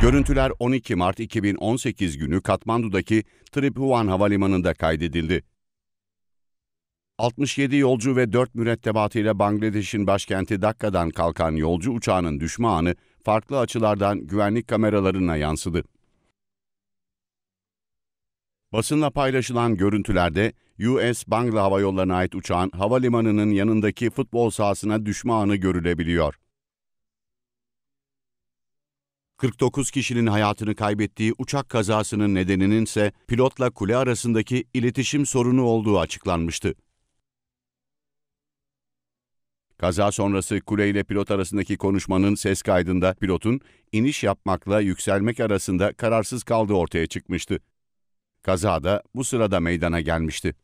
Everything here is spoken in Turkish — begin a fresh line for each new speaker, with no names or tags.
Görüntüler 12 Mart 2018 günü Katmandu'daki Tribhuvan Havalimanı'nda kaydedildi. 67 yolcu ve 4 mürettebatıyla Bangladeş'in başkenti Dakka'dan kalkan yolcu uçağının düşme anı farklı açılardan güvenlik kameralarına yansıdı. Basınla paylaşılan görüntülerde US Bangla Hava Yolları'na ait uçağın havalimanının yanındaki futbol sahasına düşme anı görülebiliyor. 49 kişinin hayatını kaybettiği uçak kazasının nedeninin ise pilotla kule arasındaki iletişim sorunu olduğu açıklanmıştı. Kaza sonrası kule ile pilot arasındaki konuşmanın ses kaydında pilotun iniş yapmakla yükselmek arasında kararsız kaldığı ortaya çıkmıştı. Kaza da bu sırada meydana gelmişti.